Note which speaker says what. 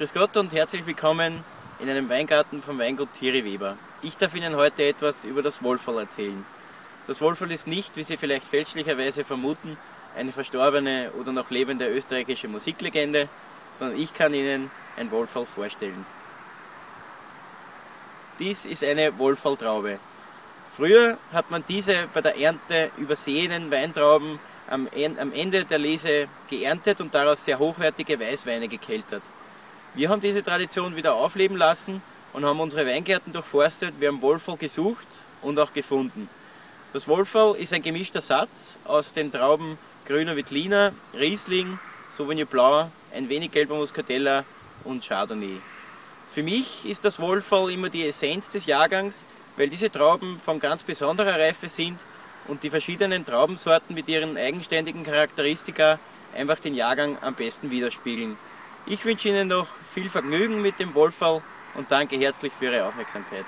Speaker 1: Grüß Gott und herzlich willkommen in einem Weingarten vom Weingut Thierry Weber. Ich darf Ihnen heute etwas über das Wolferl erzählen. Das Wolferl ist nicht, wie Sie vielleicht fälschlicherweise vermuten, eine verstorbene oder noch lebende österreichische Musiklegende, sondern ich kann Ihnen ein Wolferl vorstellen. Dies ist eine Wolferltraube. Früher hat man diese bei der Ernte übersehenen Weintrauben am Ende der Lese geerntet und daraus sehr hochwertige Weißweine gekeltert. Wir haben diese Tradition wieder aufleben lassen und haben unsere Weingärten durchforstet. Wir haben Wolferl gesucht und auch gefunden. Das Wolferl ist ein gemischter Satz aus den Trauben Grüner Wittliner, Riesling, Sauvignon Blanc, ein wenig gelber Muscatella und Chardonnay. Für mich ist das Wolferl immer die Essenz des Jahrgangs, weil diese Trauben von ganz besonderer Reife sind und die verschiedenen Traubensorten mit ihren eigenständigen Charakteristika einfach den Jahrgang am besten widerspiegeln. Ich wünsche Ihnen noch viel Vergnügen mit dem Wolferl und danke herzlich für Ihre Aufmerksamkeit.